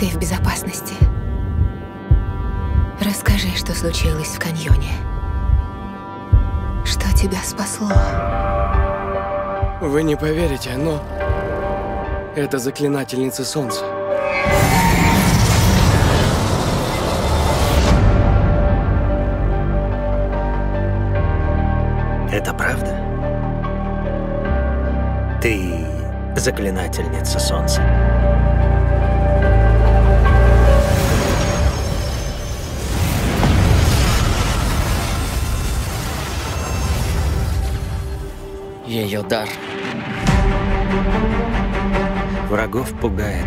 Ты в безопасности. Расскажи, что случилось в каньоне. Что тебя спасло? Вы не поверите, но... Это заклинательница солнца. Это правда? Ты заклинательница солнца. Ее дар. Врагов пугает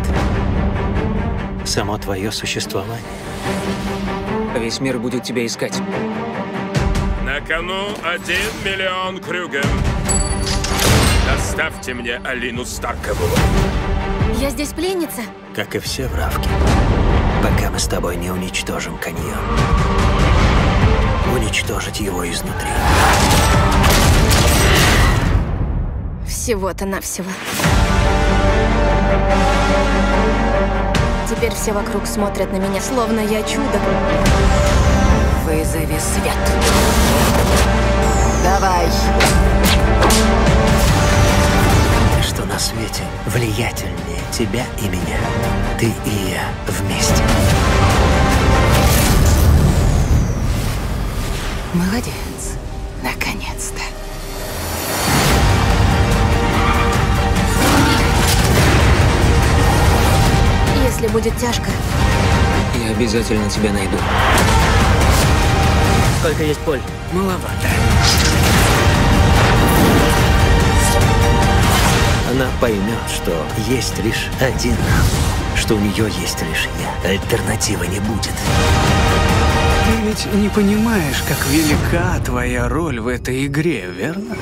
само твое существование. Весь мир будет тебя искать. На кону один миллион крюгем. Доставьте мне Алину Старкову. Я здесь пленница? Как и все вравки. Пока мы с тобой не уничтожим каньон. Уничтожить его изнутри. Всего-то навсего. Теперь все вокруг смотрят на меня, словно я чудо. Вызови свет. Давай. Что на свете влиятельнее тебя и меня. Ты и я вместе. Молодец. Наконец-то. Если будет тяжко, Я обязательно тебя найду. Сколько есть поль? Маловато. Она поймет, что есть лишь один, что у нее есть лишь я. Альтернативы не будет. Ты ведь не понимаешь, как велика твоя роль в этой игре, верно?